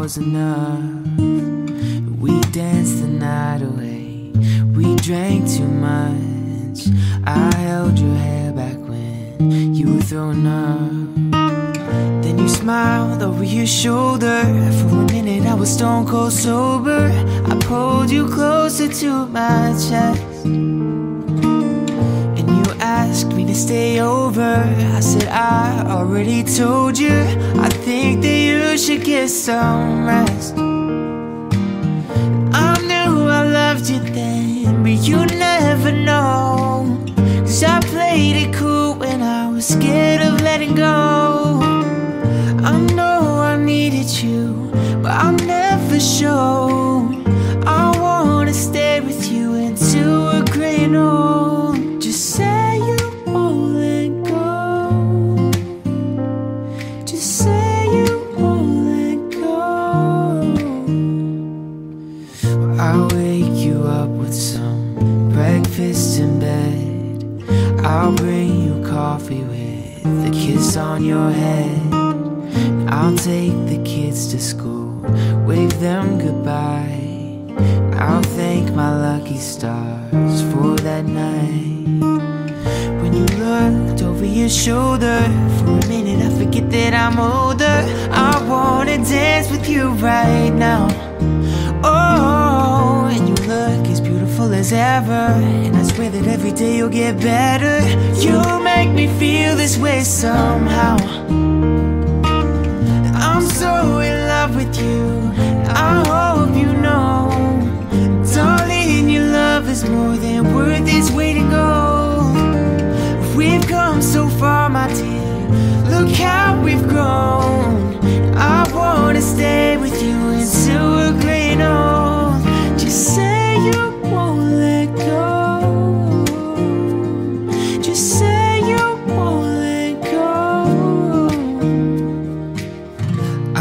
was enough. We danced the night away. We drank too much. I held your hair back when you were throwing up. Then you smiled over your shoulder. For a minute, I was stone cold sober. I pulled you closer to my chest. Stay over. I said, I already told you. I think that you should get some rest. I knew I loved you then, but you never know. Cause I played it cool when I was scared of letting go. I know I needed you, but I'm never show. Breakfast in bed. I'll bring you coffee with a kiss on your head. I'll take the kids to school, wave them goodbye. I'll thank my lucky stars for that night. When you looked over your shoulder, for a minute I forget that I'm older. I wanna dance with you right now. As ever. And I swear that every day you'll get better. You make me feel this way somehow. I'm so in love with you. I hope you know, darling, your love is more than worth its weight in gold. We've come so far, my dear. Look how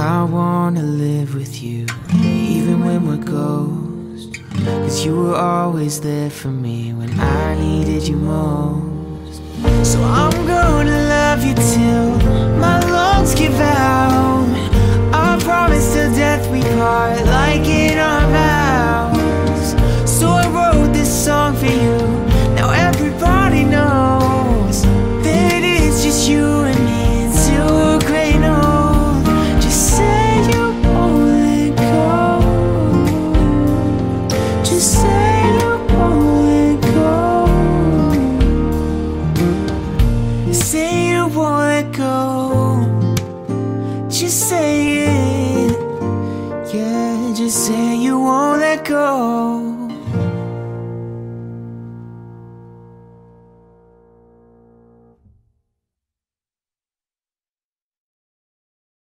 I wanna live with you, even when we're ghosts. Cause you were always there for me when I needed you most. So I'm gonna love you till my Say you won't let go. Just say it. Yeah, just say go.